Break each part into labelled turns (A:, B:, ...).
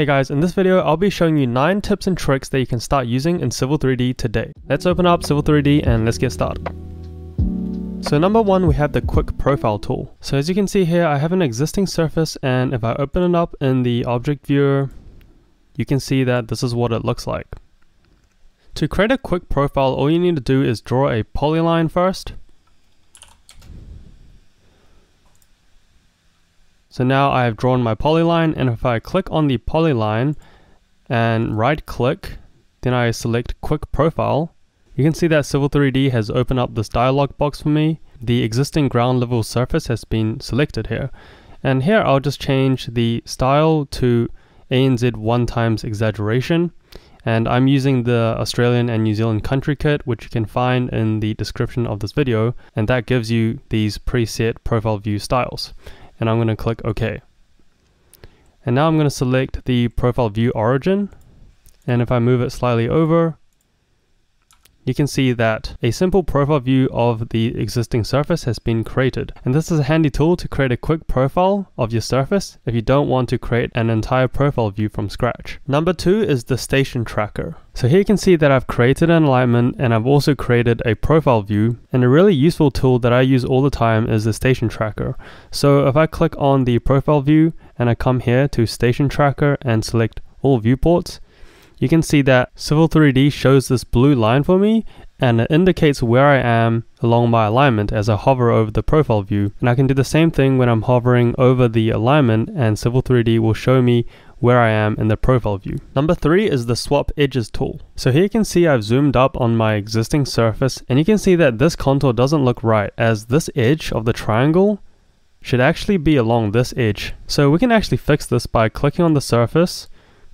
A: Hey guys, in this video I'll be showing you 9 tips and tricks that you can start using in Civil 3D today. Let's open up Civil 3D and let's get started. So number one we have the quick profile tool. So as you can see here I have an existing surface and if I open it up in the object viewer you can see that this is what it looks like. To create a quick profile all you need to do is draw a polyline first So now I have drawn my polyline and if I click on the polyline and right click, then I select quick profile, you can see that Civil 3D has opened up this dialog box for me. The existing ground level surface has been selected here. And here I'll just change the style to ANZ 1 times exaggeration. And I'm using the Australian and New Zealand country kit, which you can find in the description of this video. And that gives you these preset profile view styles and I'm going to click OK. And now I'm going to select the profile view origin. And if I move it slightly over, you can see that a simple profile view of the existing surface has been created. And this is a handy tool to create a quick profile of your surface if you don't want to create an entire profile view from scratch. Number two is the station tracker. So here you can see that I've created an alignment and I've also created a profile view. And a really useful tool that I use all the time is the station tracker. So if I click on the profile view and I come here to station tracker and select all viewports, you can see that Civil 3D shows this blue line for me and it indicates where I am along my alignment as I hover over the profile view. And I can do the same thing when I'm hovering over the alignment and Civil 3D will show me where I am in the profile view. Number three is the swap edges tool. So here you can see I've zoomed up on my existing surface and you can see that this contour doesn't look right as this edge of the triangle should actually be along this edge. So we can actually fix this by clicking on the surface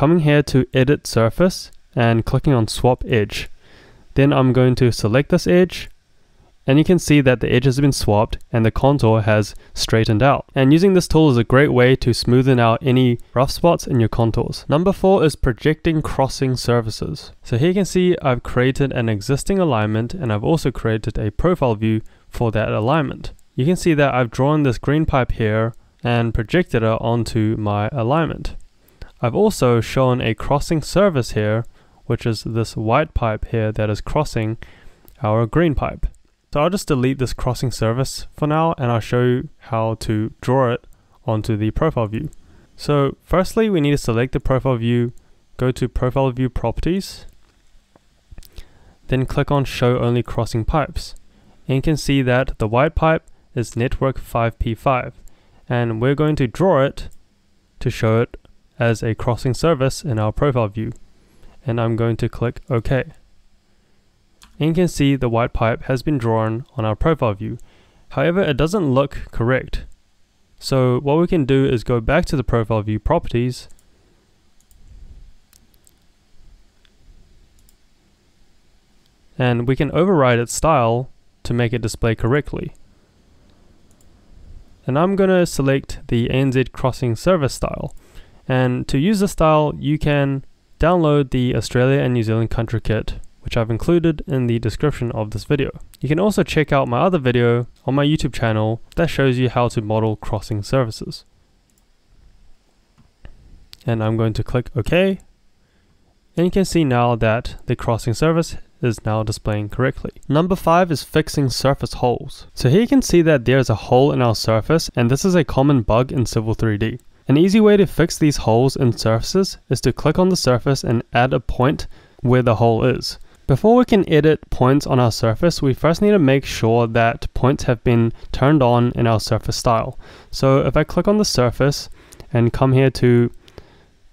A: coming here to edit surface and clicking on swap edge. Then I'm going to select this edge and you can see that the edge has been swapped and the contour has straightened out. And using this tool is a great way to smoothen out any rough spots in your contours. Number four is projecting crossing services. So here you can see I've created an existing alignment and I've also created a profile view for that alignment. You can see that I've drawn this green pipe here and projected it onto my alignment. I've also shown a crossing service here, which is this white pipe here that is crossing our green pipe. So I'll just delete this crossing service for now and I'll show you how to draw it onto the profile view. So firstly, we need to select the profile view, go to profile view properties, then click on show only crossing pipes. And you can see that the white pipe is network 5P5 and we're going to draw it to show it as a crossing service in our profile view. And I'm going to click OK. And you can see the white pipe has been drawn on our profile view. However, it doesn't look correct. So what we can do is go back to the profile view properties and we can override its style to make it display correctly. And I'm going to select the ANZ crossing service style. And to use the style, you can download the Australia and New Zealand country kit, which I've included in the description of this video. You can also check out my other video on my YouTube channel that shows you how to model crossing services. And I'm going to click OK. And you can see now that the crossing service is now displaying correctly. Number 5 is fixing surface holes. So here you can see that there is a hole in our surface and this is a common bug in Civil 3D. An easy way to fix these holes in surfaces is to click on the surface and add a point where the hole is. Before we can edit points on our surface, we first need to make sure that points have been turned on in our surface style. So if I click on the surface and come here to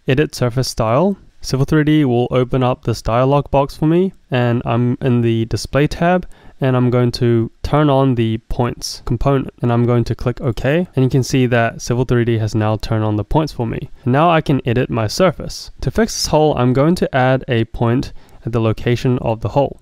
A: edit surface style, Civil 3D will open up this dialog box for me and I'm in the display tab and I'm going to turn on the points component and I'm going to click OK and you can see that Civil 3D has now turned on the points for me. Now I can edit my surface. To fix this hole I'm going to add a point at the location of the hole.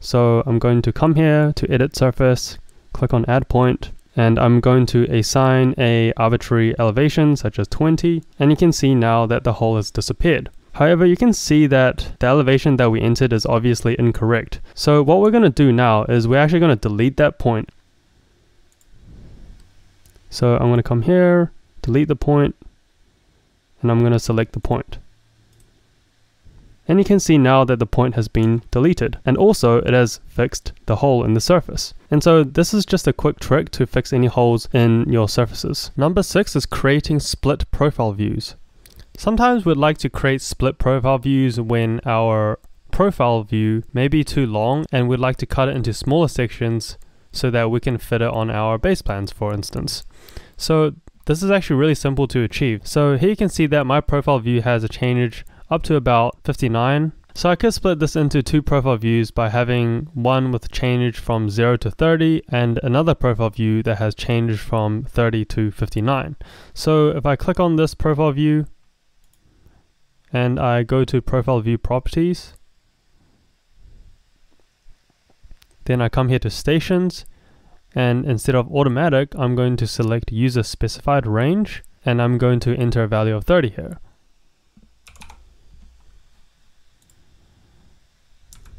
A: So I'm going to come here to edit surface, click on add point and I'm going to assign a arbitrary elevation such as 20 and you can see now that the hole has disappeared. However, you can see that the elevation that we entered is obviously incorrect. So what we're going to do now is we're actually going to delete that point. So I'm going to come here, delete the point, and I'm going to select the point. And you can see now that the point has been deleted and also it has fixed the hole in the surface. And so this is just a quick trick to fix any holes in your surfaces. Number six is creating split profile views. Sometimes we'd like to create split profile views when our profile view may be too long and we'd like to cut it into smaller sections so that we can fit it on our base plans for instance. So this is actually really simple to achieve. So here you can see that my profile view has a chainage up to about 59. So I could split this into two profile views by having one with chainage from 0 to 30 and another profile view that has chainage from 30 to 59. So if I click on this profile view and I go to profile view properties, then I come here to stations and instead of automatic I'm going to select user specified range and I'm going to enter a value of 30 here.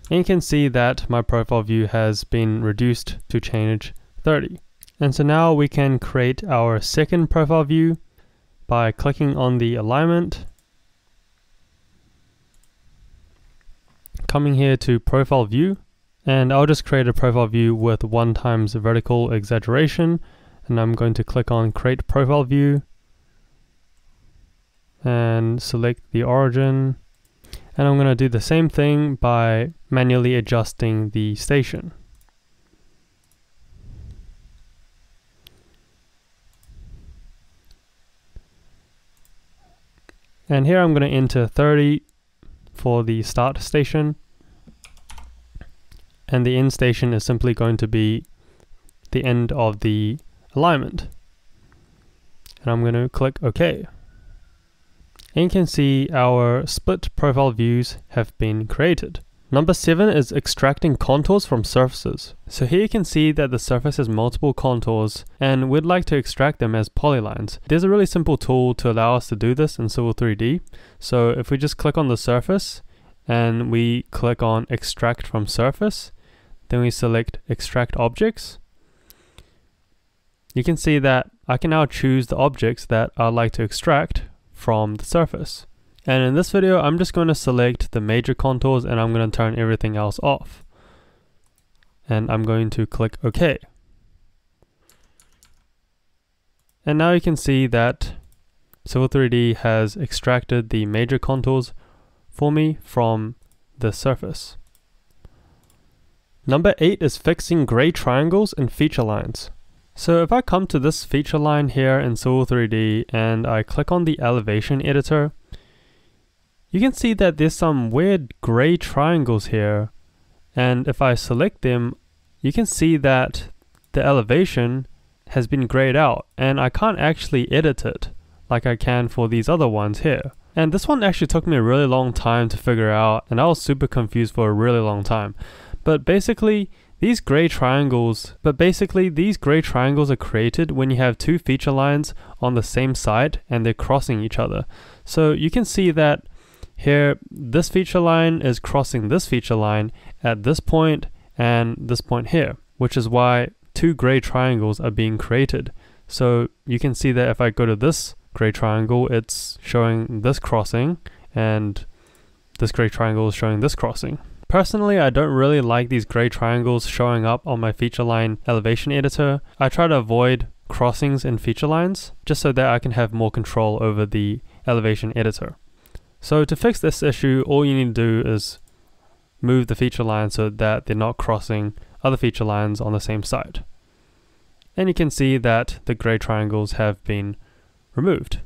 A: And you can see that my profile view has been reduced to chainage 30. And so now we can create our second profile view by clicking on the alignment, coming here to profile view, and I'll just create a profile view with one times vertical exaggeration, and I'm going to click on create profile view, and select the origin, and I'm going to do the same thing by manually adjusting the station. And here I'm going to enter 30 for the start station. And the end station is simply going to be the end of the alignment. And I'm going to click OK and you can see our split profile views have been created. Number 7 is extracting contours from surfaces. So here you can see that the surface has multiple contours and we'd like to extract them as polylines. There's a really simple tool to allow us to do this in Civil 3D. So if we just click on the surface and we click on extract from surface, then we select extract objects, you can see that I can now choose the objects that I'd like to extract from the surface. And in this video, I'm just going to select the major contours and I'm going to turn everything else off. And I'm going to click OK. And now you can see that Civil 3D has extracted the major contours for me from the surface. Number 8 is fixing gray triangles and feature lines. So if I come to this feature line here in Civil 3D and I click on the elevation editor, you can see that there's some weird gray triangles here. And if I select them, you can see that the elevation has been grayed out and I can't actually edit it like I can for these other ones here. And this one actually took me a really long time to figure out and I was super confused for a really long time. But basically, these gray triangles, but basically these gray triangles are created when you have two feature lines on the same side and they're crossing each other. So you can see that here this feature line is crossing this feature line at this point and this point here, which is why two gray triangles are being created. So you can see that if I go to this gray triangle, it's showing this crossing and this gray triangle is showing this crossing. Personally, I don't really like these gray triangles showing up on my feature line elevation editor. I try to avoid crossings in feature lines just so that I can have more control over the elevation editor. So to fix this issue, all you need to do is move the feature line so that they're not crossing other feature lines on the same side. And you can see that the gray triangles have been removed.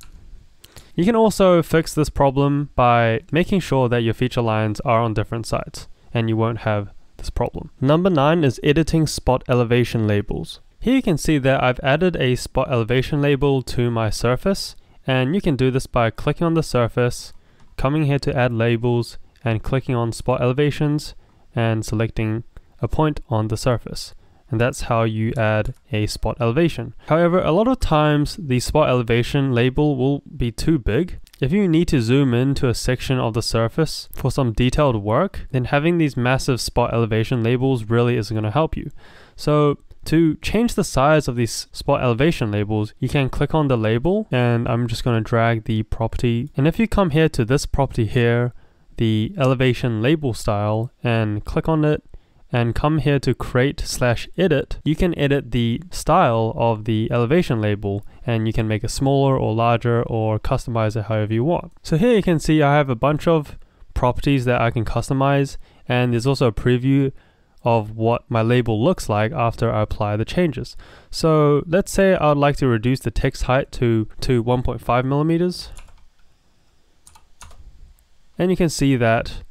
A: You can also fix this problem by making sure that your feature lines are on different sides and you won't have this problem. Number 9 is editing spot elevation labels. Here you can see that I've added a spot elevation label to my surface and you can do this by clicking on the surface, coming here to add labels and clicking on spot elevations and selecting a point on the surface and that's how you add a spot elevation. However, a lot of times the spot elevation label will be too big. If you need to zoom into a section of the surface for some detailed work, then having these massive spot elevation labels really isn't going to help you. So To change the size of these spot elevation labels, you can click on the label and I'm just going to drag the property. And if you come here to this property here, the elevation label style and click on it and come here to create slash edit, you can edit the style of the elevation label and you can make it smaller or larger or customize it however you want. So here you can see I have a bunch of properties that I can customize and there's also a preview of what my label looks like after I apply the changes. So let's say I'd like to reduce the text height to, to 1.5 millimeters. And you can see that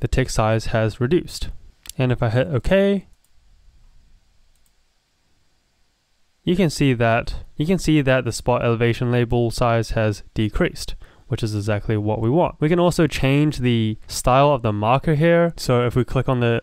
A: the text size has reduced. And if I hit OK, you can see that you can see that the spot elevation label size has decreased which is exactly what we want. We can also change the style of the marker here. So if we click on the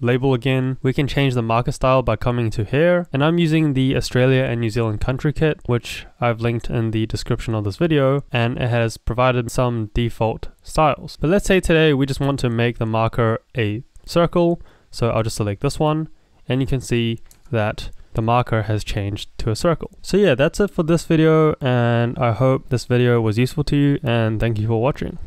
A: label again, we can change the marker style by coming to here. And I'm using the Australia and New Zealand country kit, which I've linked in the description of this video, and it has provided some default styles. But let's say today we just want to make the marker a circle. So I'll just select this one, and you can see that the marker has changed to a circle. So yeah, that's it for this video and I hope this video was useful to you and thank you for watching.